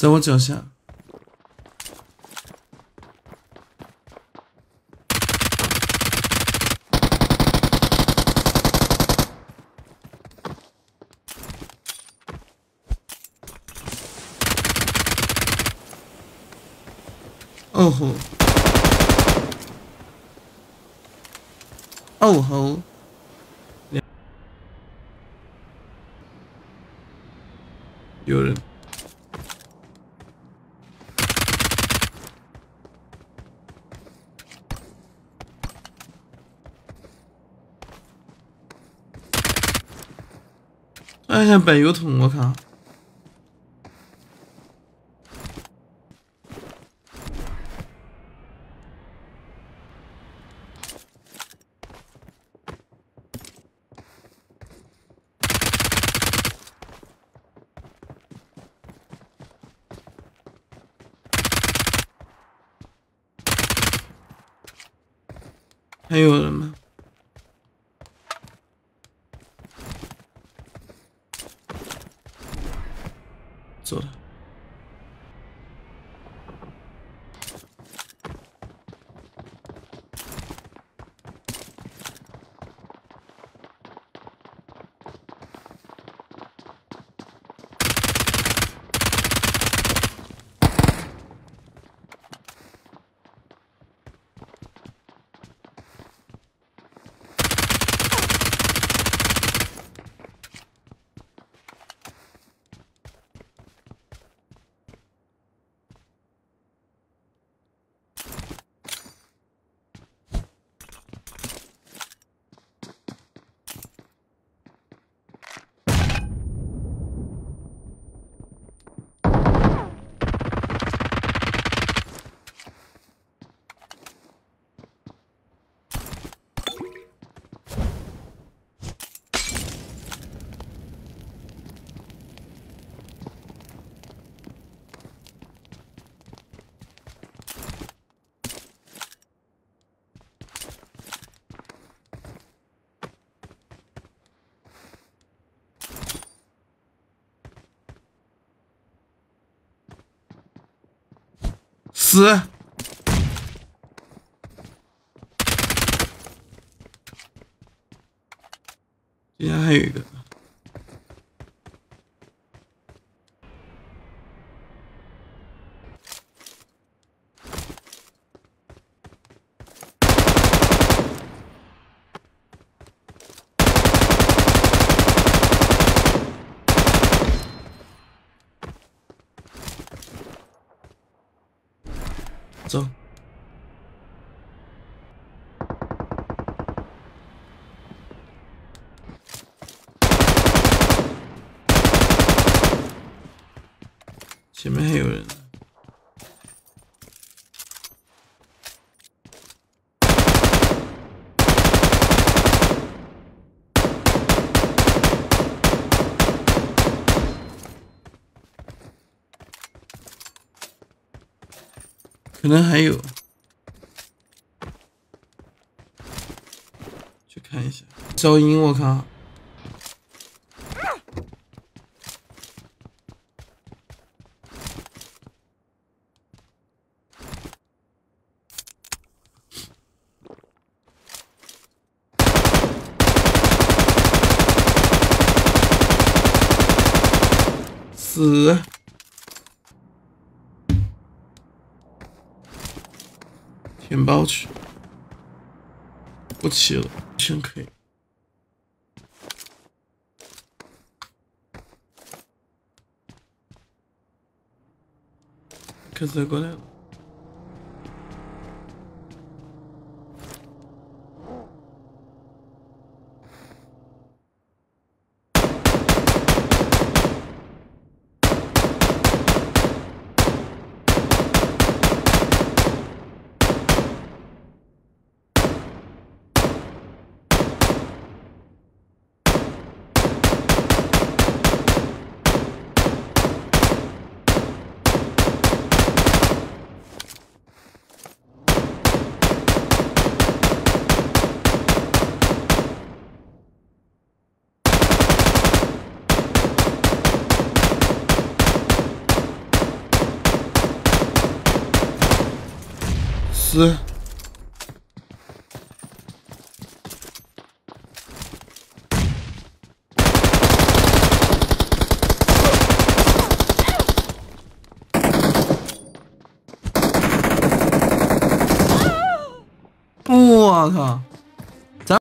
在我脚下。哦吼！哦吼！有人。哎呀，白油桶，我靠！还有人吗？走死！竟然还有一个。走，前面还有人。可能还有，去看一下。噪音，我靠！死！填包去，不起了，先可以。可是过来了。死！我靠！